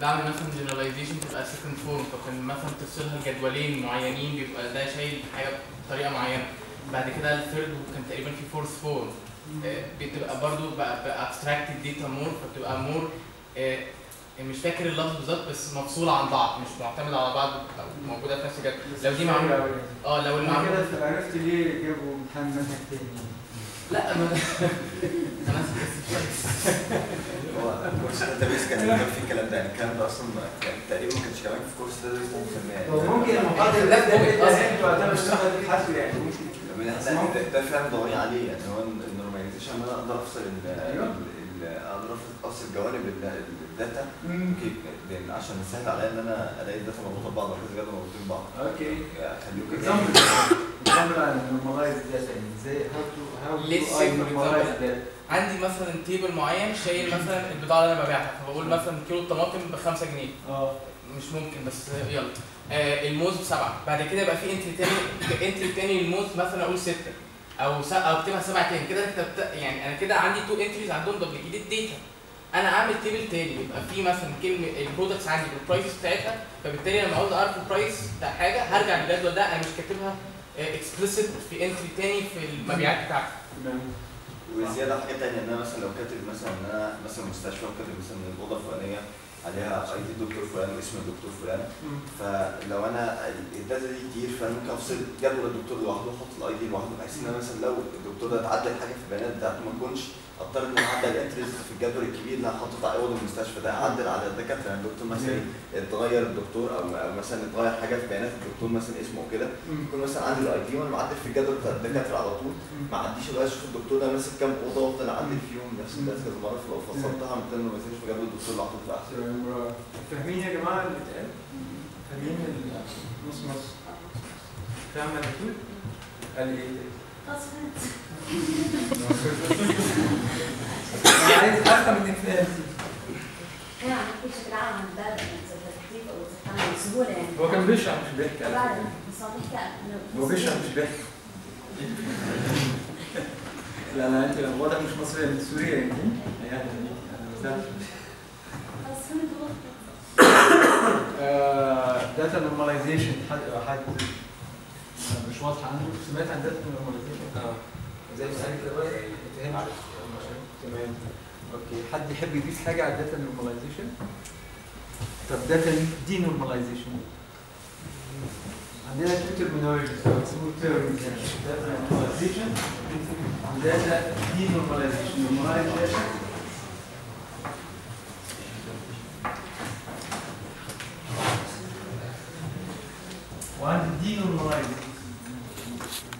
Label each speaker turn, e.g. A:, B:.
A: بعمل مثلا generalization تبقى second form فكان مثلا تفصلها لجدولين معينين بيبقى ده شايل حاجة بطريقة معينة. بعد كده ال third كان تقريبا في fourth form بتبقى برضو بقى abstracted data more فبتبقى more مش فاكر اللفظ بالظبط بس مفصوله عن بعض مش معتمده على بعض أو موجودة في نفس الجدول. لو دي معموله آه لو المعموله
B: كده عرفت ليه جابوا امتحان منهج تاني؟
A: لا ما أنا
C: هو course ال database كان بيقول في الكلام ده يعني الكلام ده أصلا كان تقريبا ما كانش كمان في course مسماه
B: هو ممكن المحاضرة
A: لا،
B: ده
A: ممكن
B: ده ده مش شغل الحاسب يعني ممكن
C: ده, فعلا مدورين عليه يعني هو ال normalization ان أنا أقدر أفصل ال
B: أيوة.
C: ال- ال- أقدر افصل جوانب ال- ال data.
B: مم.
C: ممكن لأن عشان يسهل عليا إن أنا ألاقي ال data مربوطة ببعض وكذا جدول مربوطين ببعض
B: okay.
C: خليكم
B: example. example عن data. يعني
A: إزاي
B: I
A: for
B: normalize
A: example.
B: data.
A: عندي مثلا table معين شايل مثلا البضاعة اللي أنا ببيعها. فبقول مثلا كيلو الطماطم ب 5 جنيه.
B: آه.
A: مش ممكن بس يلا. آه الموز بسبعة. بعد كده يبقى في entry تاني entry تاني للموز مثلا أقول ستة. أو. أو اكتبها سبعه تاني كده أنا كتبت يعني أنا كده عندي two entries عندهم duplicated data أنا أعمل table تاني. يبقى في مثلا كلمة ال products عندي بال prices بتاعتها. فبالتالي لما عاوز اعرف ال price بتاع حاجة هرجع للجدول ده. أنا مش كاتبها explicit في entry تاني في المبيعات بتاعتي.
B: تمام.
C: وزيادة حاجة ثانية إن أنا مثلا لو كاتب مثلا إن أنا مثلا مستشفى وكاتب مثلا الأوضة الفلانية عليها ID دكتور فلان واسم الدكتور فلان. فلو أنا ال data دي كتير فأنا ممكن أفصل جدول الدكتور لوحده واحط ال ID لوحده بحيث إن أنا مثلا لو الدكتور ده اتعدل حاجة في البيانات بتاعته ما تكونش أضطر إن أنا أعدل ال entries في الجدول الكبير اللي أنا حاطط على اوضه المستشفى ده أعدل على الدكاترة يعني الدكتور مثلا اتغير الدكتور أو مثلا اتغير حاجة في بيانات الدكتور مثلا اسمه كده. يكون مثلا عندي ال ID وأنا معدل في الجدول بتاع الدكاترة على طول. ما عنديش بقى أشوف الدكتور ده ماسك كام أوضة وأفضل أعدل فيهم نفس الناس كذا مرة فلو فصلتها له message في جدول الدكتور في احسن.
B: فاهمين يا جماعة اللي اتقال؟ فاهمين نص نص فاهم أنا بتقول؟ قال
D: إيه؟
B: أنا عايز افهم انك فهمتي
D: أنا عملت بشكل عام عن أو بسهولة يعني
B: هو كان بيشرح مش بيحكي على
D: بعد. بس هو بيحكي عن-
B: هو بيشرح مش بيحكي لا لا أنت واضح مش مصريه انت يعني data normalization حد حد مش واضحة عنده سمعت عن data normalization
E: آه.
B: زي سالك دلوقتي فهمت تمام. okay. حد يحب يضيف حاجة على ال data normalization طب data denormalization عندنا two terminologies أو اسمه terms يعني data normalization و data denormalization normalization وعندي دي نورماليزيشن